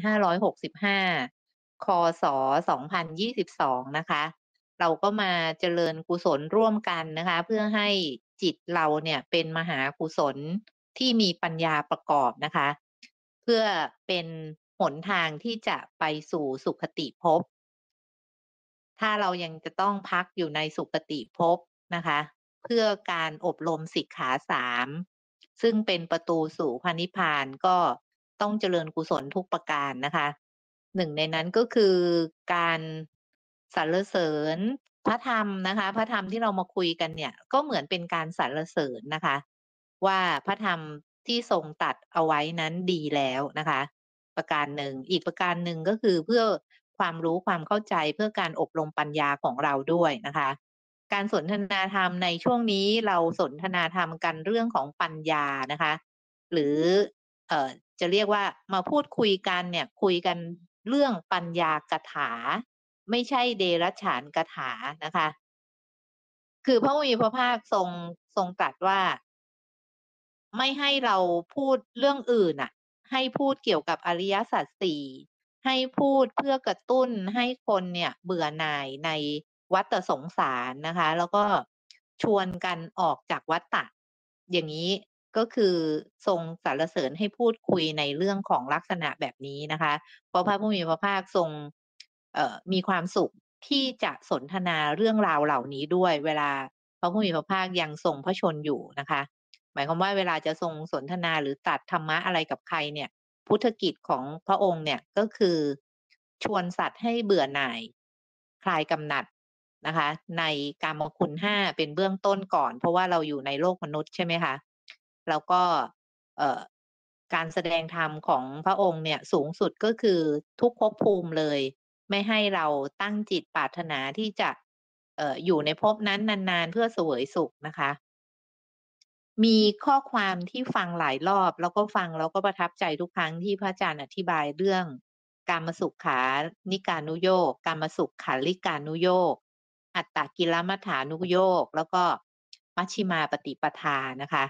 2565 คศ 2022 นะคะ เราก็มาเจริญกุศลร่วมกันนะคะ เพื่อให้จิตเราเนี่ยเป็นมหากุศลที่มีปัญญาประกอบนะคะ เพื่อเป็นหนทางที่จะไปสู่สุขติภพ ถ้าเรายังจะต้องพักอยู่ในสุขติภพนะคะ เพื่อการอบรมสิกขาสามซึ่งเป็นประตูสู่พระนิพพานก็ ต้องเจริญกุศลทุกประการนะคะ หนึ่งในนั้นก็คือการสรรเสริญพระธรรมนะคะ พระธรรมที่เรามาคุยกันเนี่ย ก็เหมือนเป็นการสรรเสริญนะคะ ว่าพระธรรมที่ทรงตัดเอาไว้นั้นดีแล้วนะคะ ประการหนึ่งอีกประการหนึ่งก็คือเพื่อความรู้ความเข้าใจเพื่อการอบรมปัญญาของเราด้วยนะคะ การสนทนาธรรมในช่วงนี้เราสนทนาธรรมกันเรื่องของปัญญานะคะ หรือเอ่อ จะเรียกว่ามาพูดคุยกันเนี่ยคุยกันเรื่องปัญญากถา ไม่ใช่เดรัจฉานกถานะคะ คือพระมีพระภาคทรงทรงตรัสว่า ไม่ให้เราพูดเรื่องอื่นอะ ให้พูดเกี่ยวกับอริยสัจสี่ให้พูดเพื่อกระตุ้นให้คนเนี่ยเบื่อหน่ายในวัฏสงสารนะคะ แล้วก็ชวนกันออกจากวัฏฏะอย่างนี้ ก็คือทรงสรรเสริญให้พูดคุยในเรื่องของลักษณะแบบนี้นะคะ เพราะพระผู้มีพระภาคทรงมีความสุขที่จะสนทนาเรื่องราวเหล่านี้ด้วย เวลาพระผู้มีพระภาคยังทรงพระชนอยู่นะคะ หมายความว่าเวลาจะทรงสนทนาหรือตัดธรรมะอะไรกับใครเนี่ย พุทธกิจของพระองค์เนี่ยก็คือชวนสัตว์ให้เบื่อหน่าย คลายกำหนัดนะคะ ในกามคุณห้าเป็นเบื้องต้นก่อน เพราะว่าเราอยู่ในโลกมนุษย์ใช่ไหมคะ แล้วก็เการแสดงธรรมของพระองค์เนี่ยสูงสุดก็คือทุกภพภูมิเลย ไม่ให้เราตั้งจิตปรารถนาที่จะเอออยู่ในภพนั้นนานๆ เพื่อเสวยสุขนะคะ มีข้อความที่ฟังหลายรอบแล้วก็ฟังแล้วก็ประทับใจทุกครั้งที่พระอาจารย์อธิบายเรื่องการมาสุขขานิการนุโยกการมาสุขขาลิการนุโยก อัตตกิลมัฐานุโยก แล้วก็มัชชิมาปฏิปทานะคะ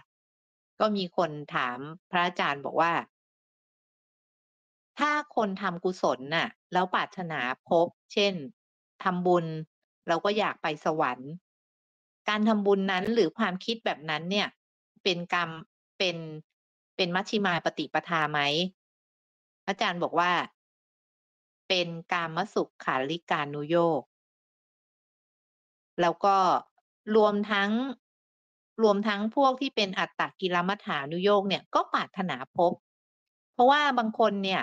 ก็มีคนถามพระอาจารย์บอกว่า ถ้าคนทำกุศลน่ะ แล้วปรารถนาพบ เช่นทำบุญเราก็อยากไปสวรรค์ การทำบุญนั้นหรือความคิดแบบนั้นเนี่ย เป็นกรรมเป็นเป็นมัชชิมาปฏิปทาไหมอาจารย์บอกว่า เป็นการมสุขขาริการนุโยกแล้วก็รวมทั้ง รวมทั้งพวกที่เป็นอัตตกิลมัฐานุโยกเนี่ยก็ปรารถนาพบ เพราะว่าบางคนเนี่ย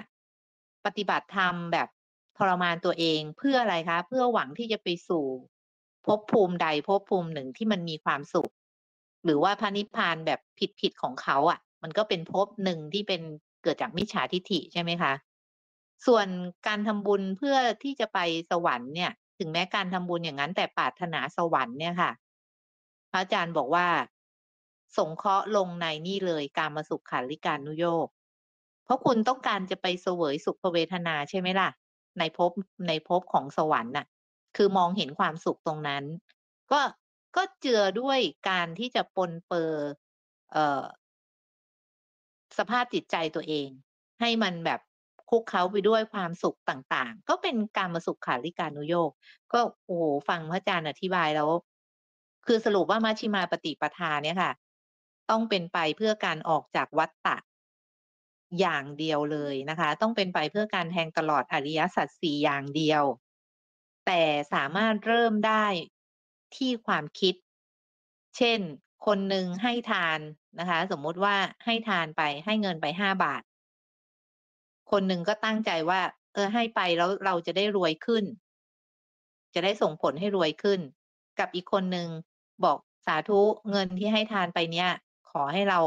ปฏิบัติธรรมแบบทรมานตัวเองเพื่ออะไรคะ เพื่อหวังที่จะไปสู่ภพภูมิใดภพภูมิหนึ่งที่มันมีความสุข หรือว่าพระนิพพานแบบผิดๆของเขาอะ่ะ มันก็เป็นภพหนึ่งที่เป็นเกิดจากมิจฉาทิฏฐิใช่ไหมคะ ส่วนการทำบุญเพื่อที่จะไปสวรรค์เนี่ย ถึงแม้การทำบุญอย่างนั้นแต่ปรารถนาสวรรค์เนี่ยค่ะ ระอาจารย์บอกว่า สงเคราะห์ลงในนี่เลยการมาสุขขันลิการนุโยกเพราะคุณต้องการจะไปเสวยสุขเวทนาใช่ไหมล่ะ ในภพในภพของสวรรค์น่ะ คือมองเห็นความสุขตรงนั้น ก็ก็เจือด้วยการที่จะปนเปื้อเออสภาพจิตใจตัวเอง ให้มันแบบคุกเคล้าไปด้วยความสุขต่างๆ ก็เป็นการมาสุขขาริการุโยก ก็โอ้โหฟังพระอาจารย์อธิบายแล้ว คือสรุปว่ามัชชิมาปฏิปทาเนี่ยค่ะ ต้องเป็นไปเพื่อการออกจากวัฏฏะอย่างเดียวเลยนะคะ ต้องเป็นไปเพื่อการแทงตลอดอริยสัจสี่อย่างเดียว แต่สามารถเริ่มได้ที่ความคิด เช่น คนหนึ่งให้ทานนะคะ สมมุติว่าให้ทานไปให้เงินไปห้าบาท คนหนึ่งก็ตั้งใจว่า เออให้ไปแล้วเราจะได้รวยขึ้น จะได้ส่งผลให้รวยขึ้น กับอีกคนหนึ่ง บอกสาธุเงินที่ให้ทานไปเนี้ยขอให้เรา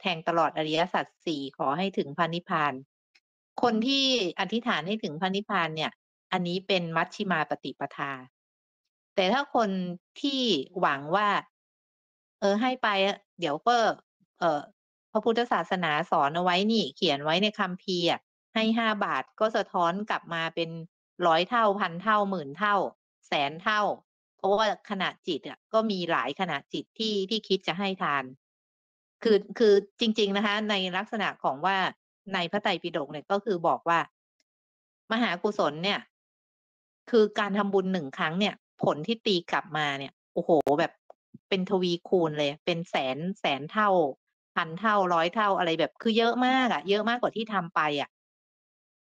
แทงตลอดอริยสัจสี่ขอให้ถึงพระนิพาน คนที่อธิษฐานให้ถึงพระนิพานเนี่ย อันนี้เป็นมัชชิมาปฏิปทา แต่ถ้าคนที่หวังว่า เออให้ไป เดี๋ยวก็เออพระพุทธศาสนาสอนเอาไว้นี่ เขียนไว้ในคัมภีอะให้ห้าบาทก็สะท้อนกลับมาเป็นร้อยเท่าพันเท่าหมื่นเท่า แสนเท่า เพราะว่าขณะจิตอะก็มีหลายขณะจิตที่ที่คิดจะให้ทาน คือคือจริง ๆนะคะ ในลักษณะของว่าในพระไตรปิฎกเนี่ยก็คือบอกว่า มหากุศลเนี่ย คือการทำบุญหนึ่งครั้งเนี่ย ผลที่ตีกลับมาเนี่ยโอ้โหแบบเป็นทวีคูณเลย เป็นแสนแสนเท่า พันเท่าร้อยเท่าอะไรแบบ คือเยอะมากอะ่ะ เยอะมากกว่าที่ทำไปอะ่ะ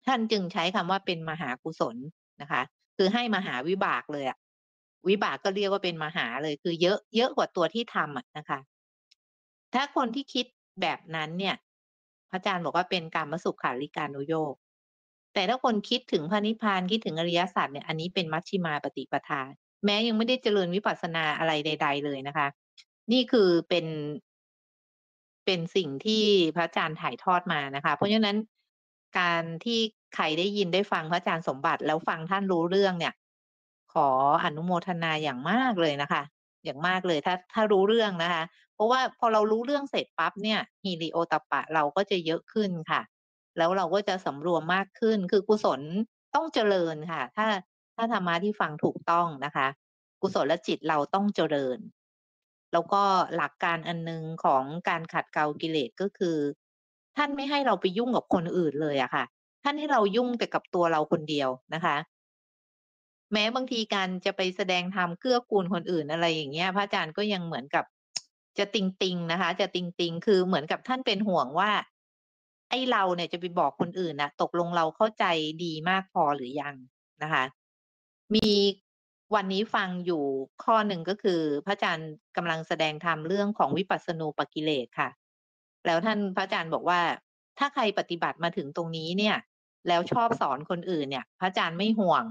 ท่านจึงใช้คำว่าเป็นมหากุศลนะคะ คือให้มหาวิบากเลยอะ่ะ วิบากก็เรียกว่าเป็นมหาเลย คือเยอะเยอะกว่าตัวที่ทำอะนะคะ ถ้าคนที่คิดแบบนั้นเนี่ย พระอาจารย์บอกว่าเป็นการมสุขขาริการุโยกแต่ถ้าคนคิดถึงพระนิพพานคิดถึงอริยสัจเนี่ยอันนี้เป็นมัชชิมาปฏิปทา แม้ยังไม่ได้เจริญวิปัสสนาอะไรใด ๆ เลยนะคะ นี่คือเป็นเป็นสิ่งที่พระอาจารย์ถ่ายทอดมานะคะ เพราะฉะนั้นการที่ใครได้ยินได้ฟังพระอาจารย์สมบัติ แล้วฟังท่านรู้เรื่องเนี่ย ขออนุโมทนาอย่างมากเลยนะคะ อย่างมากเลยถ้าถ้ารู้เรื่องนะคะ เพราะว่าพอเรารู้เรื่องเสร็จปั๊บเนี่ยฮีริโอตปะเราก็จะเยอะขึ้นค่ะ แล้วเราก็จะสำรวมมากขึ้น คือกุศลต้องเจริญค่ะ ถ้าถ้าธรรมะที่ฟังถูกต้องนะคะ กุศลจิตเราต้องเจริญ แล้วก็หลักการอันนึงของการขัดเกลากิเลสก็คือ ท่านไม่ให้เราไปยุ่งกับคนอื่นเลยอะค่ะ ท่านให้เรายุ่งแต่กับตัวเราคนเดียวนะคะ แม้บางทีการจะไปแสดงธรรมเกื้อกูลคนอื่นอะไรอย่างเงี้ย พระอาจารย์ก็ยังเหมือนกับจะติงติงนะคะ จะติงติงคือเหมือนกับท่านเป็นห่วงว่า ไอ้เราเนี่ยจะไปบอกคนอื่นนะตกลงเราเข้าใจดีมากพอหรือยังนะคะ มีวันนี้ฟังอยู่ข้อหนึ่งก็คือ พระอาจารย์กำลังแสดงธรรมเรื่องของวิปัสสนูปกิเลสค่ะ แล้วท่านพระอาจารย์บอกว่า ถ้าใครปฏิบัติมาถึงตรงนี้เนี่ย แล้วชอบสอนคนอื่นเนี่ย พระอาจารย์ไม่ห่วง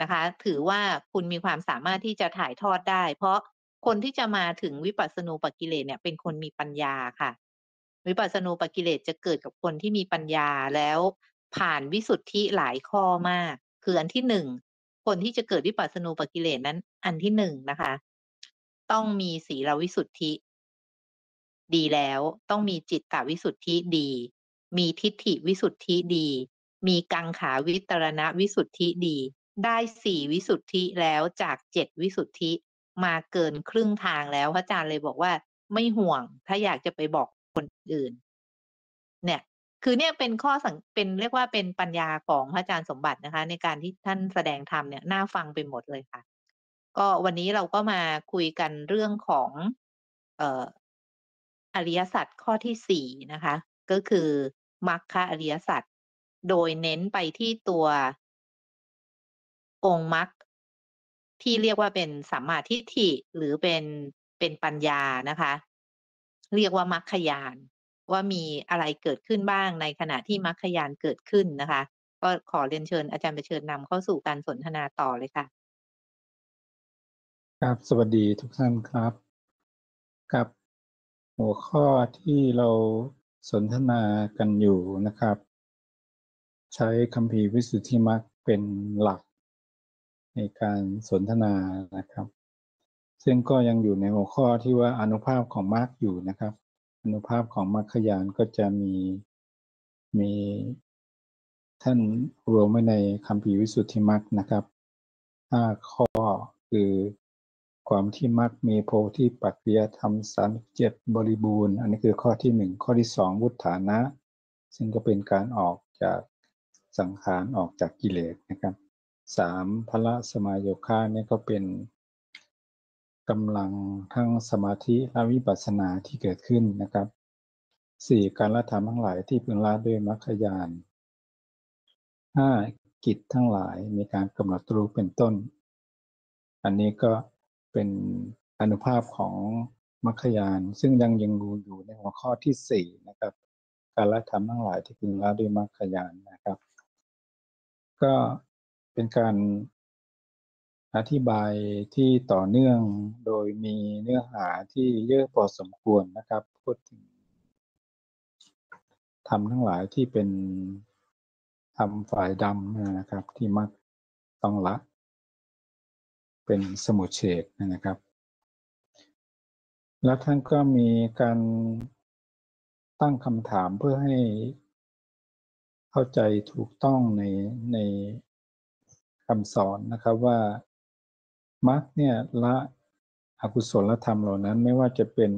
นะคะ ถือว่าคุณมีความสามารถที่จะถ่ายทอดได้ เพราะคนที่จะมาถึงวิปัสสนูปกิเลสเนี่ยเป็นคนมีปัญญาค่ะ วิปัสสนูปกิเลสจะเกิดกับคนที่มีปัญญาแล้วผ่านวิสุทธิหลายข้อมาก คืออันที่หนึ่งคนที่จะเกิดวิปัสสนูปกิเลสนั้น อันที่หนึ่งนะคะ ต้องมีศีลวิสุทธิ ดีแล้วต้องมีจิตตวิสุทธิดี มีทิฏฐิวิสุทธิดี มีกังขาวิตรณวิสุทธิดี ได้สี่วิสุทธิแล้วจากเจ็ดวิสุทธิมาเกินครึ่งทางแล้วพระอาจารย์เลยบอกว่าไม่ห่วงถ้าอยากจะไปบอกคนอื่น เนี่ย คือเนี่ยเป็นข้อสังเป็นเรียกว่าเป็นปัญญาของพระอาจารย์สมบัตินะคะ ในการที่ท่านแสดงธรรมเนี่ยน่าฟังไปหมดเลยค่ะ ก็วันนี้เราก็มาคุยกันเรื่องของ เอ่ออริยสัจข้อที่สี่นะคะ ก็คือมรรคอริยสัจโดยเน้นไปที่ตัว องค์มรรคที่เรียกว่าเป็นสัมมาทิฏฐิหรือเป็นเป็นปัญญานะคะ เรียกว่ามรรคยานว่ามีอะไรเกิดขึ้นบ้างในขณะที่มรรคยานเกิดขึ้นนะคะ ก็ขอเรียนเชิญอาจารย์ไปเชิญนำเข้าสู่การสนทนาต่อเลยค่ะ ครับสวัสดีทุกท่านครับกับหัวข้อที่เราสนทนากันอยู่นะครับ ใช้คัมภีวิสุทธิมรรคเป็นหลัก ในการสนทนานะครับ ซึ่งก็ยังอยู่ในหัวข้อที่ว่าอนุภาพของมรรคอยู่นะครับ อนุภาพของมรรคยานก็จะมีมีท่านรวมไว้ในคัมภีวิสุทธิมรรคนะครับห้าข้อคือความที่มักมีโพธิปัจจยธรรมสามเจ็ดบริบูรณ์ อันนี้คือข้อที่หนึ่งข้อที่สองวุฒานะ ซึ่งก็เป็นการออกจากสังขารออกจากกิเลสนะครับ สามพละสมาโยคะนี่ก็เป็นกำลังทั้งสมาธิและวิปัสสนาที่เกิดขึ้นนะครับสี่การละธรรมทั้งหลายที่พึงละด้วยมรรคยานห้ากิจทั้งหลายมีการกำหนดรู้เป็นต้น อันนี้ก็เป็นอนุภาพของมรรคยานซึ่งยังยังรูอยู่ในหัวข้อที่สี่นะครับ การละธรรมทั้งหลายที่พึงละด้วยมรรคยานนะครับ ก็ เป็นการอธิบายที่ต่อเนื่องโดยมีเนื้อหาที่เยอะพอสมควรนะครับ พูดถึงทำทั้งหลายที่เป็นทำฝ่ายดำนะครับ ที่มักต้องละ เป็นสมุเฉกนะครับ แล้วท่านก็มีการตั้งคำถามเพื่อให้เข้าใจถูกต้องในใน คำสอนนะครับว่ามรรคเนี่ยละอกุศลธรรมเหล่านั้นไม่ว่าจะเป็น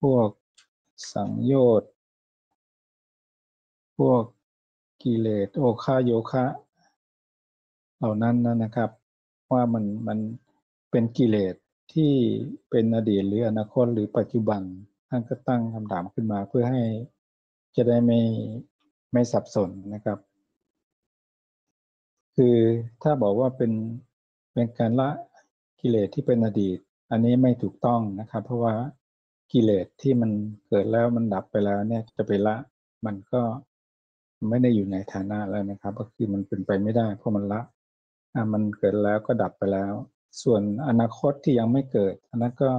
พวกสังโยชน์พวกกิเลสโอคาโยคะเหล่านั้นนะครับ ว่ามันมันเป็นกิเลสที่เป็นอดีตหรืออนาคตหรือปัจจุบันท่านก็ตั้งคำถามขึ้นมาเพื่อให้จะได้ไม่ไม่สับสนนะครับ คือถ้าบอกว่าเป็นเป็นการละกิเลสที่เป็นอดีต อันนี้ไม่ถูกต้องนะครับ เพราะว่ากิเลสที่มันเกิดแล้วมันดับไปแล้วเนี่ยจะไปละ มันก็ไม่ได้อยู่ในฐานะแล้วนะครับ ก็คือมันเป็นไปไม่ได้ เพราะมันละมันเกิดแล้วก็ดับไปแล้ว ส่วนอนาคตที่ยังไม่เกิด อันนั้นก็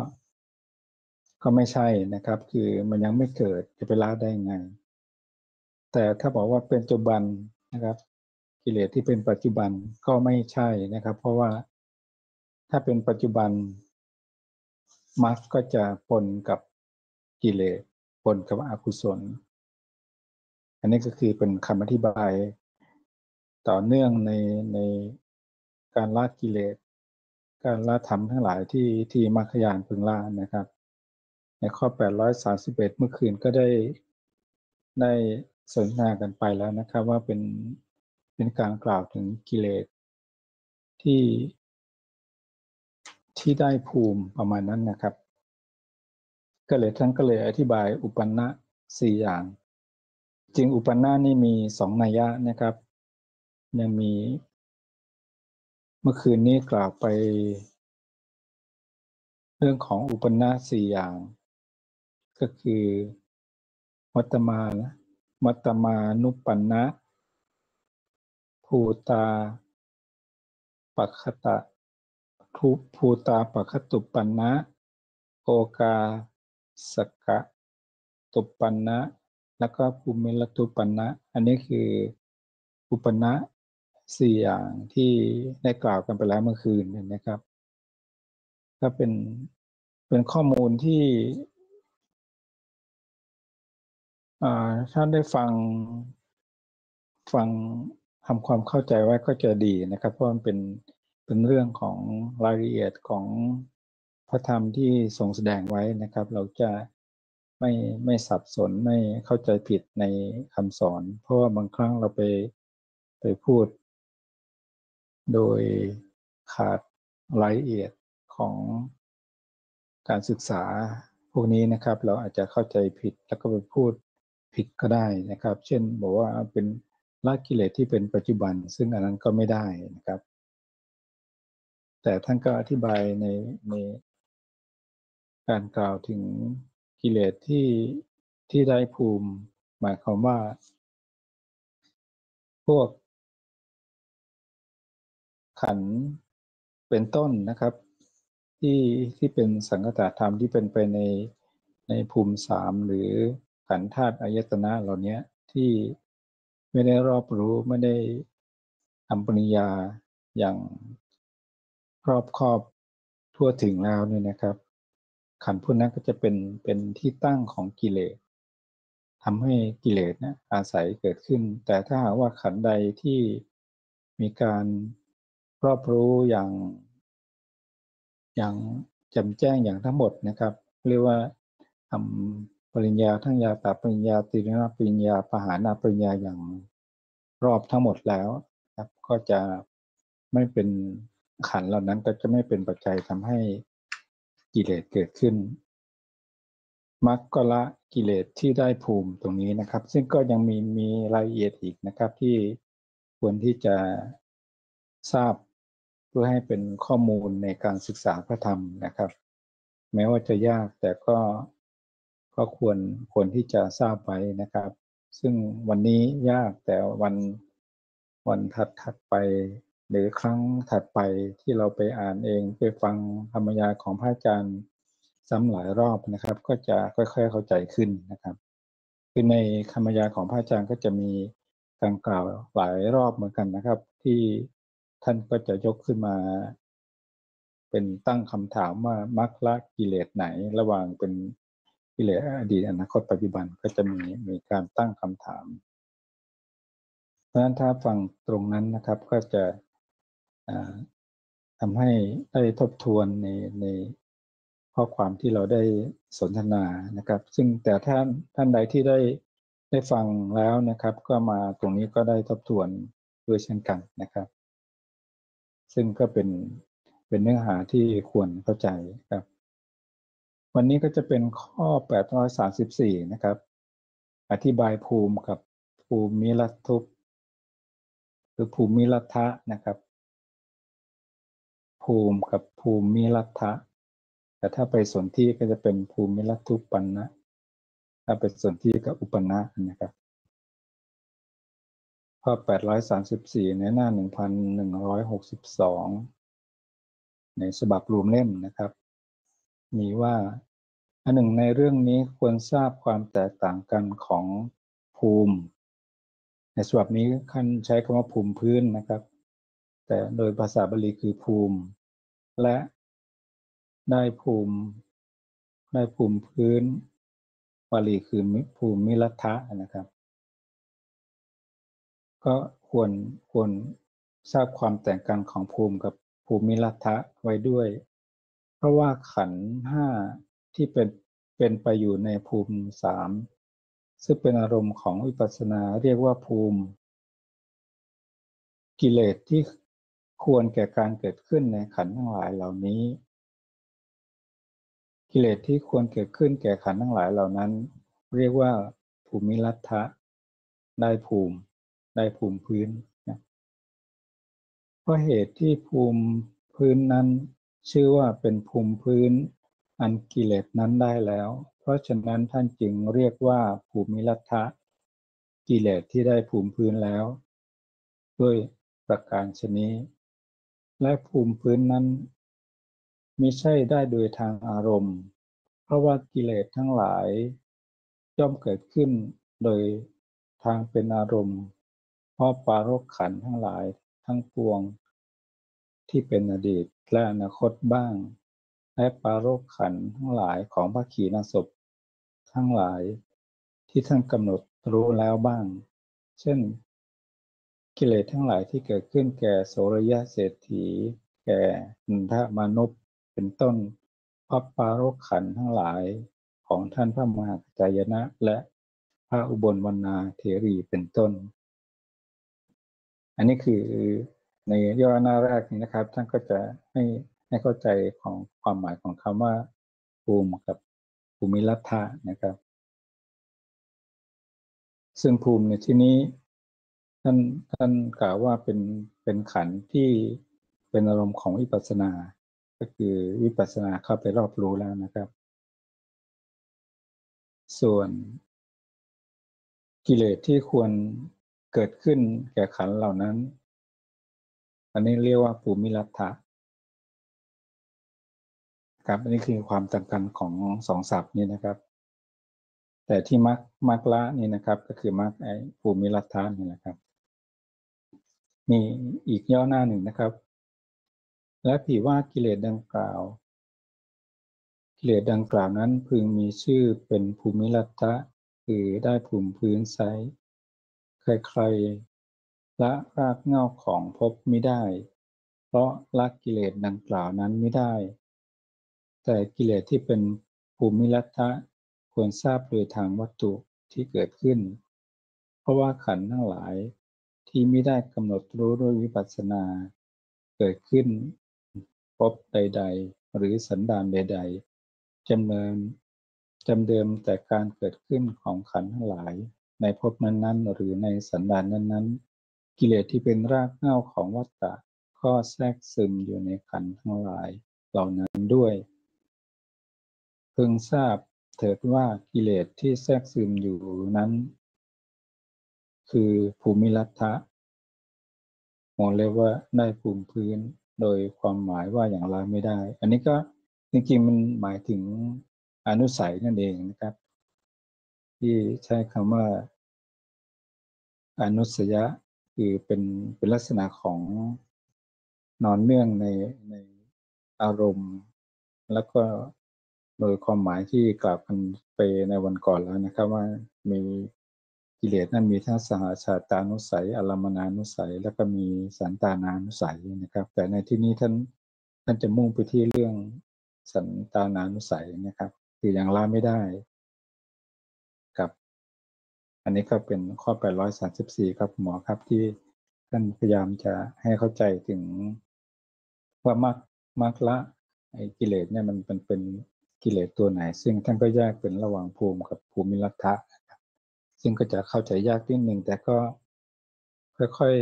ก็ไม่ใช่นะครับ คือมันยังไม่เกิดจะไปละได้ไง แต่ถ้าบอกว่าเป็นปัจจุบันนะครับ กิเลสที่เป็นปัจจุบันก็ไม่ใช่นะครับ เพราะว่าถ้าเป็นปัจจุบันมรรคก็จะปนกับกิเลสปนกับอกุศล อันนี้ก็คือเป็นคำอธิบายต่อเนื่องในในการละกิเลส การละธรรมทั้งหลายที่ที่มรรคยานพึงละนะครับ ในข้อ 831 เมื่อคืนก็ได้ได้สนทนากันไปแล้วนะครับว่าเป็น เป็นการกล่าวถึงกิเลสที่ที่ได้ภูมิประมาณนั้นนะครับ ก็เลยท่านก็เลยอธิบายอุปนะสี่อย่าง จริงอุปนะนี่มีสองนัยยะนะครับ ยังมี เมื่อคืนนี้กล่าวไป เรื่องของอุปนะสี่อย่าง ก็คือมัตตมานะมัตตมานุปันนะ ภูตาปัคตะภูภูตาปัคตุปันนะโอกาสกะตุปันนะแล้วก็ภูมิลตุปันนะอันนี้คืออุปนะสี่อย่างที่ได้กล่าวกันไปแล้วเมื่อคืนนะครับ ก็เป็นเป็นข้อมูลที่ถ้าได้ฟังฟัง ทำความเข้าใจไว้ก็จะดีนะครับ เพราะมันเป็นเป็นเรื่องของรายละเอียดของพระธรรมที่ทรงแสดงไว้นะครับ เราจะไม่ไม่สับสนไม่เข้าใจผิดในคำสอน เพราะว่าบางครั้งเราไปไปพูด โดยขาดรายละเอียดของการศึกษาพวกนี้นะครับ เราอาจจะเข้าใจผิดแล้วก็ไปพูดผิดก็ได้นะครับ เช่นบอกว่าเป็น ละกิเลสที่เป็นปัจจุบัน ซึ่งอันนั้นก็ไม่ได้นะครับ แต่ท่านก็อธิบายในในการกล่าวถึงกิเลสที่ที่ได้ภูมิ หมายความว่า พวก ขันเป็นต้นนะครับ ที่ที่เป็นสังคตธรรมที่เป็นไปในในภูมิสามหรือขันธาตุอายตนะเหล่านี้ที่ ไม่ได้รอบรู้ไม่ได้ทำปริญญาอย่างรอบครอบทั่วถึงแล้วเนี่ยนะครับ ขันพวกนั้นก็จะเป็นเป็นที่ตั้งของกิเลสทำให้กิเลสนะอาศัยเกิดขึ้น แต่ถ้าหากว่าขันใดที่มีการรอบรู้อย่างอย่างจ่มแจ้งอย่างทั้งหมดนะครับ เรียกว่าทำ ปริญญาทั้งยาตาปริญญาติรณปริญญาปหานาปริญญาอย่างรอบทั้งหมดแล้วครับ ก็จะไม่เป็นขันเหล่านั้นก็จะไม่เป็นปัจจัยทำให้กิเลสเกิดขึ้นมรรคก็ละกิเลสที่ได้ภูมิตรงนี้นะครับ ซึ่งก็ยังมีมีรายละเอียดอีกนะครับ ที่ควรที่จะทราบเพื่อให้เป็นข้อมูลในการศึกษาพระธรรมนะครับ แม้ว่าจะยากแต่ก็ ก็ควรควรที่จะทราบไว้นะครับ ซึ่งวันนี้ยากแต่วันวันถัดถัดไป หรือครั้งถัดไปที่เราไปอ่านเองไปฟังธรรมยาของพระอาจารย์ซ้ำหลายรอบนะครับ ก็จะค่อยๆเข้าใจขึ้นนะครับ คือในธรรมยาของพระอาจารย์ก็จะมีการกล่าวหลายรอบเหมือนกันนะครับ ที่ท่านก็จะยกขึ้นมา เป็นตั้งคำถามว่ามรรคละกิเลสไหน ระหว่างเป็น กิเหลสอดีตอนาคตปัจจุบันก็จะมีมีการตั้งคำถาม เพราะฉะนั้นถ้าฟังตรงนั้นนะครับก็จะทำให้ได้ทบทวนในในข้อความที่เราได้สนทนานะครับ ซึ่งแต่ท่านท่านใดที่ได้ได้ฟังแล้วนะครับ ก็มาตรงนี้ก็ได้ทบทวนด้วยเช่นกันนะครับ ซึ่งก็เป็นเป็นเนื้อหาที่ควรเข้าใจครับ วันนี้ก็จะเป็นข้อ 834 นะครับ อธิบายภูมิกับภูมิรัทุปหรือภูมิรัฐะนะครับ ภูมิกับภูมิรัฐะแต่ถ้าไปสนที่ก็จะเป็นภูมิรัทุปันนะ ถ้าเป็นสนที่กับอุปนะนะครับ ข้อ 834 ในหน้า 1162 ในฉบับรวมเล่มนะครับ มีว่า อันหนึ่งในเรื่องนี้ควรทราบความแตกต่างกันของภูมิ ในฉบับนี้ขั้นใช้คำว่าภูมิพื้นนะครับ แต่โดยภาษาบาลีคือภูมิ และได้ภูมิได้ภูมิพื้นบาลีคือภูมิมิรัฐะนะครับ ก็ควรควรทราบความแตกต่างของภูมิกับภูมิรัฐะไว้ด้วย เพราะว่าขันห้าที่เป็นเป็นไปอยู่ในภูมิสามซึ่งเป็นอารมณ์ของวิปัสสนาเรียกว่าภูมิ กิเลสที่ควรแก่การเกิดขึ้นในขันทั้งหลายเหล่านี้ กิเลสที่ควรเกิดขึ้นแก่ขันทั้งหลายเหล่านั้น เรียกว่าภูมิรัฐะได้ภูมิได้ภูมิพื้นเพราะเหตุที่ภูมิพื้นนั้น ชื่อว่าเป็นภูมิพื้นอันกิเลสนั้นได้แล้ว เพราะฉะนั้นท่านจึงเรียกว่าภูมิรัฐะกิเลสที่ได้ภูมิพื้นแล้ว ด้วยประการชนี้ และภูมิพื้นนั้นมิใช่ได้โดยทางอารมณ์ เพราะว่ากิเลสทั้งหลาย ย่อมเกิดขึ้นโดยทางเป็นอารมณ์ เพราะปารกขันทั้งหลายทั้งปวง ที่เป็นอดีตและอนาคตบ้าง และปารกขันทั้งหลายของพระขีณาสพทั้งหลาย ที่ท่านกำหนดรู้แล้วบ้าง เช่น กิเลสทั้งหลายที่เกิดขึ้นแก่โสรยะเศรษฐี แก่นุทะมนุษย์เป็นต้นพระปารกขันทั้งหลายของท่านพระมหาจายนะและพระอุบลวรรณาเถรีเป็นต้น อันนี้คือ ในย่อหน้าแรกนี้นะครับ ท่านก็จะให้ให้เข้าใจของความหมายของคำว่า ภูมิกับภูมิรัฐะนะครับ ซึ่งภูมิในที่นี้ ท่านท่านกล่าวว่าเป็นเป็นขันที่เป็นอารมณ์ของวิปัสสนา ก็คือวิปัสสนาเข้าไปรอบรู้แล้วนะครับ ส่วนกิเลสที่ควรเกิดขึ้นแก่ขันเหล่านั้น อันนี้เรียกว่าภูมิรัฐะครับอันนี้คือความต่างกันของสองศัพท์นี้นะครับ แต่ที่มักมักละนี่นะครับ ก็คือมักไอภูมิรัฐะนี่นะครับ มีอีกย่อหน้าหนึ่งนะครับ และผีว่ากิเลสดังกล่าว กิเลสดังกล่าวนั้นพึงมีชื่อเป็นภูมิรัฐะคือได้ภูมิพื้นไซใคร ละรากเงาของพบไม่ได้ เพราะละกิเลสดังกล่าวนั้นไม่ได้ แต่กิเลสที่เป็นภูมิรัฐะควรทราบโดยทางวัตถุที่เกิดขึ้น เพราะว่าขันทั้งหลายที่ไม่ได้กำหนดรู้ด้วยวิปัสสนา เกิดขึ้นพบใด ๆ หรือสันดานใด ๆจำเนินจำเดิมแต่การเกิดขึ้นของขันทั้งหลายในภพนั้นๆ หรือในสันดานนั้นๆ กิเลสที่เป็นรากเหง้าของวัฏฏะก็แทรกซึมอยู่ในขันทั้งหลายเหล่านั้นด้วยเพิ่งทราบเถิดว่ากิเลสที่แทรกซึมอยู่นั้น คือภูมิรัฐะมองเลยว่าได้ภูมิพื้นโดยความหมายว่าอย่างไรไม่ได้ อันนี้ก็จริงๆมันหมายถึงอนุสัยนั่นเองนะครับ ที่ใช้คำว่า อนุสยะ คือเป็นเป็นลักษณะของนอนเนื่องในในอารมณ์ แล้วก็โดยความหมายที่กล่าวกันไปในวันก่อนแล้วนะครับว่ามีกิเลสนั้นมีทั้งสหชาตานุสัยอารมณานุสัย แล้วก็มีสันตานานุสัยนะครับ แต่ในที่นี้ท่านท่านจะมุ่งไปที่เรื่องสันตานานุสัยนะครับ คืออยังละไม่ได้ อันนี้ก็เป็นข้อ 834 ครับหมอครับที่ท่านพยายามจะให้เข้าใจถึงว่ามรรคมรรคละไอ้กิเลสเนี่ยมันเป็นเป็นกิเลสตัวไหน ซึ่งท่านก็แยกเป็นระหว่างภูมิกับภูมิรัฐะนะซึ่งก็จะเข้าใจยากนิดหนึ่งแต่ก็ค่อย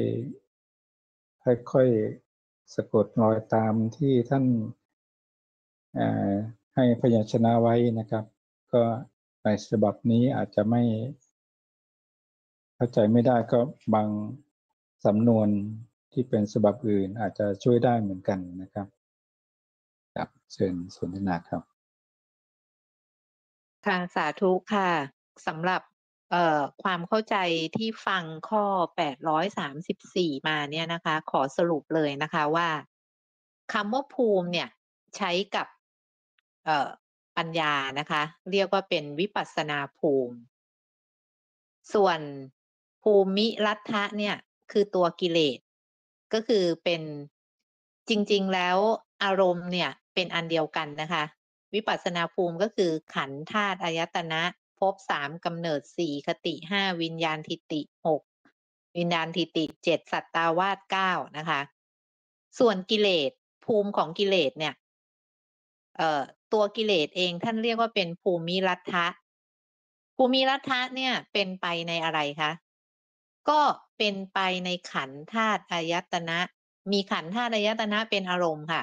ๆค่อยๆสะกดรอยตามที่ท่านให้พยัญชนะไว้นะครับ ก็ในฉบับนี้อาจจะไม่ เข้าใจไม่ได้ก็บางสำนวนที่เป็นฉบับอื่นอาจจะช่วยได้เหมือนกันนะครับครับเชิญสนทนาครับ ค่ะสาธุค่ะสำหรับความเข้าใจที่ฟังข้อ 834 มาเนี่ยนะคะ ขอสรุปเลยนะคะว่าคำว่าภูมิเนี่ยใช้กับปัญญานะคะ เรียกว่าเป็นวิปัสสนาภูมิ ส่วน ภูมิรัฐะเนี่ยคือตัวกิเลส ก็คือเป็นจริง ๆ แล้วอารมณ์เนี่ยเป็นอันเดียวกันนะคะ วิปัสสนาภูมิก็คือขันธ์ธาตุอายตนะภพสามกำเนิดสี่คติห้าวิญญาณทิติหกวิญญาณทิติเจ็ดสัตตาวาสเก้านะคะ ส่วนกิเลสภูมิของกิเลสเนี่ยเอ่อตัวกิเลสเองท่านเรียกว่าเป็นภูมิรัฐะภูมิรัฐะเนี่ยเป็นไปในอะไรคะ ก็เป็นไปในขันธาตุอายตนะ มีขันธ์ธาตุอายตนะเป็นอารมณ์ค่ะ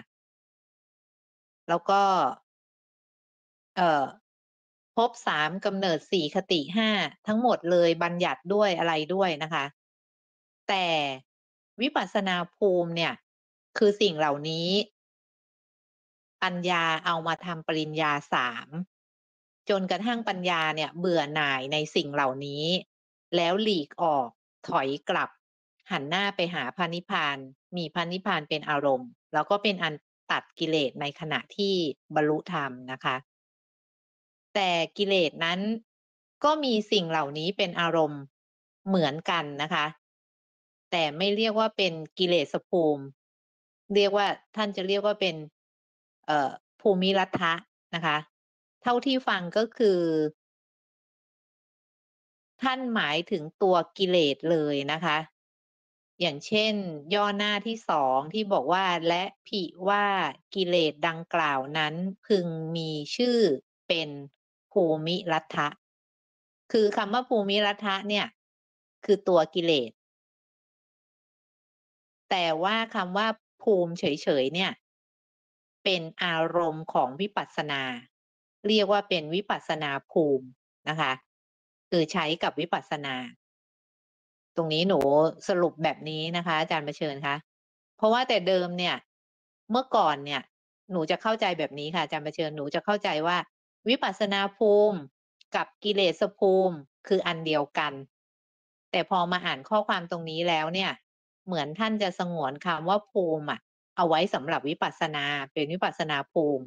แล้วก็ เอ่อพบสามกำเนิดสี่คติห้าทั้งหมดเลยบัญญัติด้วยอะไรด้วยนะคะ แต่วิปัสสนาภูมิเนี่ย คือสิ่งเหล่านี้ ปัญญาเอามาทำปริญญาสามจนกระทั่งปัญญาเนี่ย เบื่อหน่ายในสิ่งเหล่านี้ แล้วหลีกออก ถอยกลับ หันหน้าไปหาพระนิพาน มีพระนิพพานเป็นอารมณ์ แล้วก็เป็นอันตัดกิเลสในขณะที่บรรลุธรรมนะคะ แต่กิเลสนั้นก็มีสิ่งเหล่านี้เป็นอารมณ์เหมือนกันนะคะ แต่ไม่เรียกว่าเป็นกิเลสภูมิ เรียกว่าท่านจะเรียกว่าเป็น เอ่อภูมิรัฐะนะคะ เท่าที่ฟังก็คือ ท่านหมายถึงตัวกิเลสเลยนะคะ อย่างเช่น ย่อหน้าที่สองที่บอกว่าและผิว่ากิเลสดังกล่าวนั้นพึงมีชื่อเป็นภูมิรัฐะคือคำว่าภูมิรัฐะเนี่ย คือตัวกิเลส แต่ว่าคำว่าภูมิเฉยๆเนี่ย เป็นอารมณ์ของวิปัสสนา เรียกว่าเป็นวิปัสสนาภูมินะคะ คือใช้กับวิปัสสนา ตรงนี้หนูสรุปแบบนี้นะคะ อาจารย์มาเชิญคะเพราะว่าแต่เดิมเนี่ย เมื่อก่อนเนี่ย หนูจะเข้าใจแบบนี้ค่ะอาจารย์มาเชิญหนูจะเข้าใจว่า วิปัสสนาภูมิกับกิเลสภูมิคืออันเดียวกัน แต่พอมาอ่านข้อความตรงนี้แล้วเนี่ย เหมือนท่านจะสงวนคำว่าภูมิอะเอาไว้สำหรับวิปัสสนาเป็นวิปัสสนาภูมิ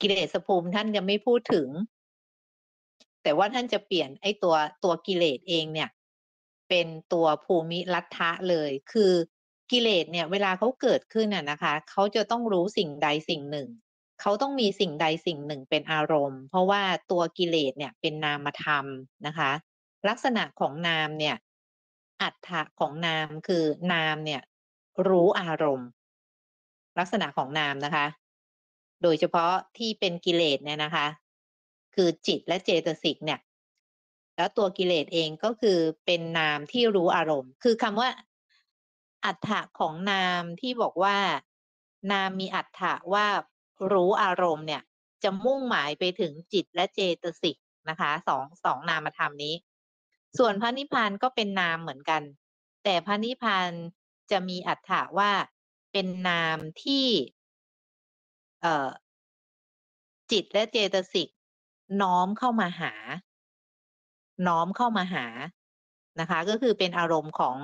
กิเลสภูมิท่านจะไม่พูดถึง แต่ว่าท่านจะเปลี่ยนไอ้ตัวตัวกิเลสเองเนี่ย เป็นตัวภูมิรัฐะเลย คือกิเลสเนี่ยเวลาเขาเกิดขึ้นน่ะนะคะ เขาจะต้องรู้สิ่งใดสิ่งหนึ่ง เขาต้องมีสิ่งใดสิ่งหนึ่งเป็นอารมณ์ เพราะว่าตัวกิเลสเนี่ยเป็นนามธรรมนะคะ ลักษณะของนามเนี่ย อัฏฐะของนามคือนามเนี่ย รู้อารมณ์ ลักษณะของนามนะคะ โดยเฉพาะที่เป็นกิเลสเนี่ยนะคะ คือจิตและเจตสิกเนี่ย แล้วตัวกิเลสเองก็คือเป็นนามที่รู้อารมณ์ คือคำว่า อัฏฐะของนามที่บอกว่า นามมีอัฏฐะว่ารู้อารมณ์เนี่ย จะมุ่งหมายไปถึงจิตและเจตสิกนะคะสองสองนามธรรมนี้ ส่วนพระนิพพานก็เป็นนามเหมือนกัน แต่พระนิพพานจะมีอัฏฐะว่าเป็นนามที่ เอ่อจิตและเจตสิก น้อมเข้ามาหา น้อมเข้ามาหานะคะ ก็คือเป็นอารมณ์ของ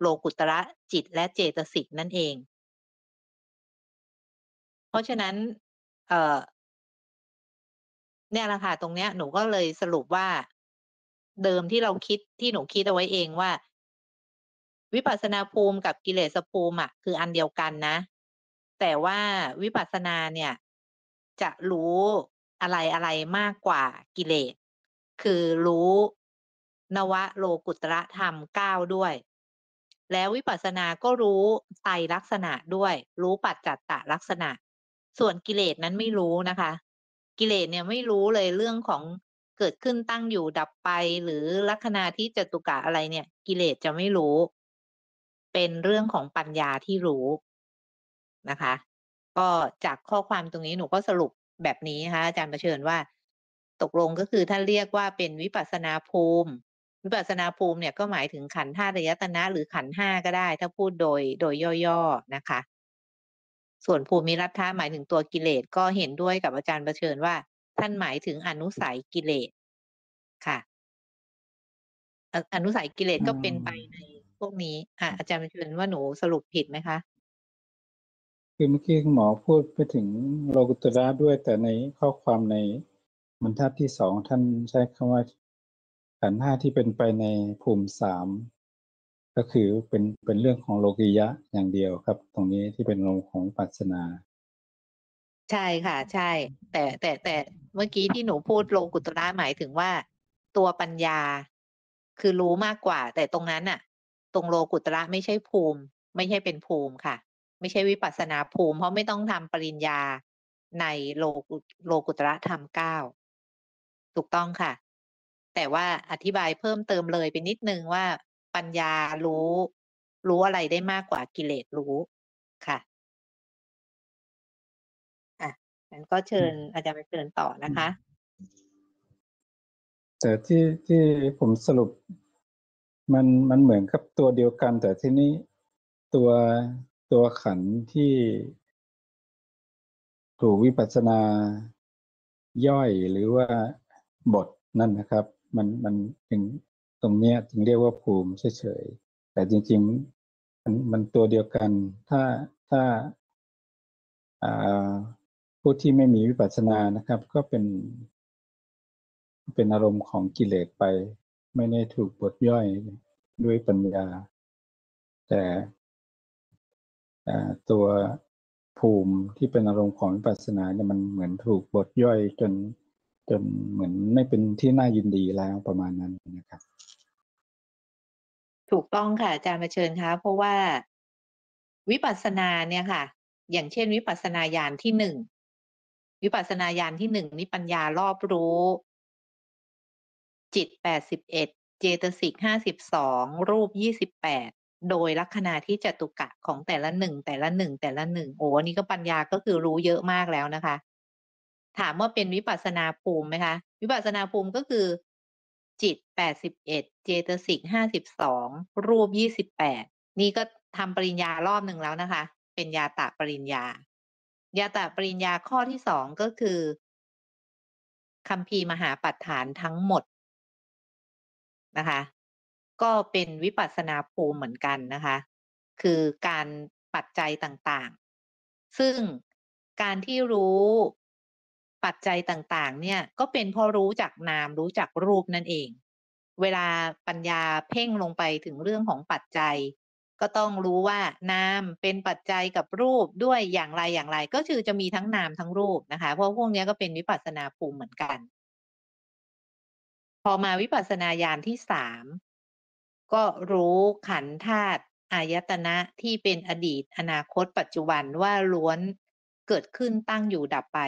โลกุตระจิตและเจตสิกนั่นเอง เพราะฉะนั้น เอ่อเนี่ยแหละค่ะตรงเนี้ยหนูก็เลยสรุปว่า เดิมที่เราคิดที่หนูคิดเอาไว้เองว่า วิปัสสนาภูมิกับกิเลสภูมิอะคืออันเดียวกันนะ แต่ว่าวิปัสสนาเนี่ย จะรู้ อะไรอะไรมากกว่ากิเลส คือรู้นวโลกุตระธรรมเก้าด้วย แล้ววิปัสสนาก็รู้ไตรลักษณะด้วย รู้ปัจจัตตลักษณะ ส่วนกิเลสนั้นไม่รู้นะคะ กิเลสเนี่ยไม่รู้เลยเรื่องของเกิดขึ้นตั้งอยู่ดับไปหรือลัคนาที่จตุกะอะไรเนี่ย กิเลสจะไม่รู้ เป็นเรื่องของปัญญาที่รู้นะคะ ก็จากข้อความตรงนี้หนูก็สรุป แบบนี้นะคะอาจารย์ประเชิญว่า ตกลงก็คือท่านเรียกว่าเป็นวิปัสนาภูมิ วิปัสนาภูมิเนี่ยก็หมายถึงขันธ์ธาตุระยตนะหรือขันธ์ห้าก็ได้ ถ้าพูดโดยโดยย่อๆนะคะ ส่วนภูมิรัตถะหมายถึงตัวกิเลสก็เห็นด้วยกับอาจารย์ประเชิญว่า ท่านหมายถึงอนุสัยกิเลสค่ะ อนุสัยกิเลสก็เป็นไปในพวกนี้อะอาจารย์ประเชิญว่าหนูสรุปผิดไหมคะ คือเมื่อกี้หมอพูดไปถึงโลกุตระด้วย แต่ในข้อความในบรรทัดที่สองท่านใช้คำว่าขันห้าที่เป็นไปในภูมิสามก็คือเป็นเป็นเรื่องของโลกิยะอย่างเดียวครับ ตรงนี้ที่เป็นลงของปัสนา ใช่ค่ะ ใช่ แต่แต่แต่เมื่อกี้ที่หนูพูดโลกุตระหมายถึงว่า ตัวปัญญา คือรู้มากกว่า แต่ตรงนั้นน่ะ ตรงโลกุตระไม่ใช่ภูมิ ไม่ใช่เป็นภูมิค่ะ ไม่ใช่วิปัสนาภูมิ เพราะไม่ต้องทำปริญญาในโลกุโลกุตระธรรมเก้าถูกต้องค่ะ แต่ว่าอธิบายเพิ่มเติมเลยไปนิดนึงว่าปัญญารู้ รู้อะไรได้มากกว่ากิเลสรู้ค่ะอะงั้นก็เชิญอาจารย์ไปเชิญต่อนะคะ แต่ที่ที่ผมสรุปมันมันเหมือนกับตัวเดียวกัน แต่ที่นี้ตัว ตัวขันที่ถูกวิปัสสนาย่อยหรือว่าบทนั่นนะครับ มันมันถึงตรงเนี้ยถึงเรียกว่าภูมิเฉยๆแต่จริงๆมันมันตัวเดียวกัน ถ้าถ้าผู้ที่ไม่มีวิปัสสนานะครับ ก็เป็นเป็นอารมณ์ของกิเลสไป ไม่ได้ถูกบทย่อยด้วยปัญญา แต่ ตัวภูมิที่เป็นอารมณ์ของวิปัสสนาเนี่ยมันเหมือนถูกบทย่อยจนจนเหมือนไม่เป็นที่น่ายินดีแล้วประมาณนั้นนะครับ ถูกต้องค่ะอาจารย์มาเชิญคะเพราะว่าวิปัสสนาเนี่ยค่ะ อย่างเช่น วิปัสสนาญาณที่หนึ่งวิปัสสนาญาณที่หนึ่งนี่ปัญญารอบรู้ จิตแปดสิบเอ็ดเจตสิกห้าสิบสองรูปยี่สิบแปด โดยลัคนาที่จตุกะของแต่ละหนึ่งแต่ละหนึ่งแต่ละหนึ่งโอ้นี่ก็ปัญญาก็คือรู้เยอะมากแล้วนะคะ ถามว่าเป็นวิปัสนาภูมิไหมคะ วิปัสนาภูมิก็คือ จิตแปดสิบเอ็ดเจตสิกห้าสิบสองรูปยี่สิบแปดนี่ก็ทำปริญญารอบหนึ่งแล้วนะคะ เป็นยาตะปริญญายาตะปริญญาข้อที่สองก็คือคำพีมหาปัฏฐานทั้งหมดนะคะ ก็เป็นวิปัสนาภูมิเหมือนกันนะคะ คือการปัจจัยต่างๆ ซึ่งการที่รู้ปัจจัยต่างๆ เนี่ยก็เป็นพราะรู้จักนามรู้จักรูปนั่นเอง เวลาปัญญาเพ่งลงไปถึงเรื่องของปัจจัย ก็ต้องรู้ว่านามเป็นปัจจัยกับรูปด้วยอย่างไรอย่างไร ก็คือจะมีทั้งนามทั้งรูปนะคะ เพราะพวกนี้ก็เป็นวิปัสสนาภูมิเหมือนกัน พอมาวิปัสสนาญาณที่สาม ก็รู้ขันธาตุอายตนะที่เป็นอดีต อนาคต ปัจจุบันว่าล้วนเกิดขึ้นตั้งอยู่ดับไป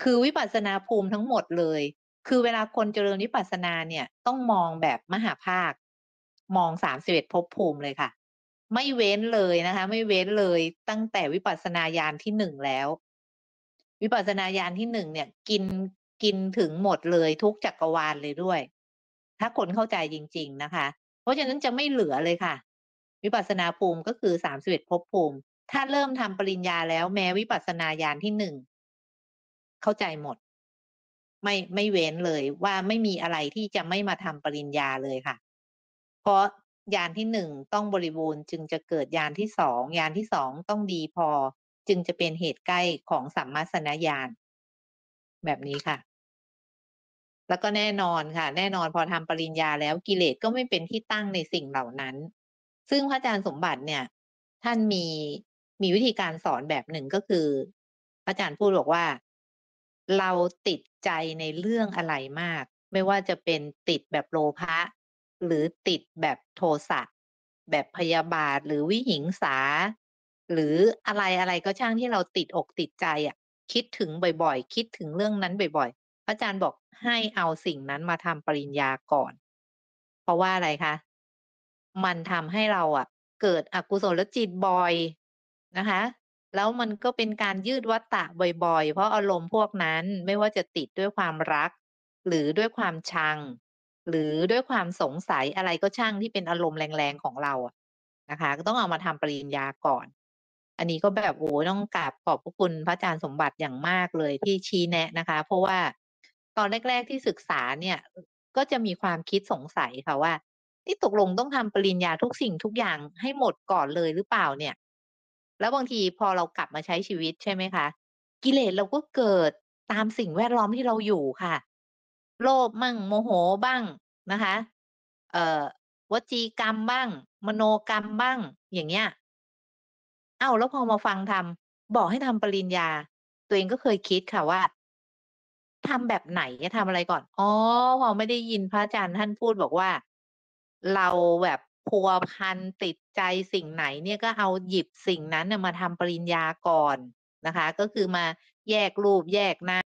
คือวิปัสสนาภูมิทั้งหมดเลย คือเวลาคนเจริญวิปัสสนาเนี่ยต้องมองแบบมหาภาค มองสามสิบเอ็ดภพภูมิเลยค่ะ ไม่เว้นเลยนะคะ ไม่เว้นเลยตั้งแต่วิปัสสนาญาณที่หนึ่งแล้ว วิปัสสนาญาณที่หนึ่งเนี่ย กินกินถึงหมดเลยทุกจักรวาลเลยด้วย ถ้าคนเข้าใจจริง ๆนะคะ เพราะฉะนั้นจะไม่เหลือเลยค่ะ วิปัสนาภูมิก็คือสามสิบเอ็ดภพภูมิ ถ้าเริ่มทำปริญญาแล้วแม้วิปัสสนาญาณที่หนึ่งเข้าใจหมด ไม่ไม่เว้นเลยว่าไม่มีอะไรที่จะไม่มาทำปริญญาเลยค่ะ เพราะยานที่หนึ่งต้องบริบูรณ์จึงจะเกิดยานที่สองยานที่สองต้องดีพอ จึงจะเป็นเหตุใกล้ของสัมมาสนญาณแบบนี้ค่ะ แล้วก็แน่นอนค่ะ แน่นอนพอทำปริญญาแล้วกิเลสก็ไม่เป็นที่ตั้งในสิ่งเหล่านั้น ซึ่งพระอาจารย์สมบัติเนี่ย ท่านมีมีวิธีการสอนแบบหนึ่งก็คือ พระอาจารย์พูดบอกว่า เราติดใจในเรื่องอะไรมาก ไม่ว่าจะเป็นติดแบบโลภะหรือติดแบบโทสะแบบพยาบาทหรือวิหิงสา หรืออะไรอะไรก็ช่างที่เราติดอกติดใจอะ คิดถึงบ่อยๆ คิดถึงเรื่องนั้นบ่อยๆ พระอาจารย์บอกให้เอาสิ่งนั้นมาทำปริญญาก่อน เพราะว่าอะไรคะ มันทำให้เราอะเกิดอกุศลจิตบ่อยนะคะ แล้วมันก็เป็นการยืดวัฏฏะบ่อยๆ เพราะอารมณ์พวกนั้นไม่ว่าจะติดด้วยความรัก หรือด้วยความชัง หรือด้วยความสงสัยอะไรก็ช่างที่เป็นอารมณ์แรงๆของเราอะนะคะ ก็ต้องเอามาทำปริญญาก่อน อันนี้ก็แบบโอ้ต้องกราบขอบพระคุณพระอาจารย์สมบัติอย่างมากเลยที่ชี้แนะนะคะ เพราะว่า ตอนแรก ๆ ที่ศึกษาเนี่ย ก็จะมีความคิดสงสัยค่ะว่าเอ๊ะตกลงต้องทำปริญญาทุกสิ่งทุกอย่างให้หมดก่อนเลยหรือเปล่าเนี่ย แล้วบางทีพอเรากลับมาใช้ชีวิตใช่ไหมคะ กิเลสเราก็เกิดตามสิ่งแวดล้อมที่เราอยู่ค่ะ โลภมั่งโมโหบ้างนะคะ เอ่อวจีกรรมบ้าง มโนกรรมบ้าง อย่างเงี้ย อ้าวแล้วพอมาฟังธรรมบอกให้ทำปริญญา ตัวเองก็เคยคิดค่ะว่า ทำแบบไหนอะทำอะไรก่อน อ๋อ พอไม่ได้ยินพระอาจารย์ท่านพูดบอกว่า เราแบบพัวพันติดใจสิ่งไหนเนี่ยก็เอาหยิบสิ่งนั้นมาทำปริญญาก่อนนะคะ ก็คือมาแยกรูปแยกนา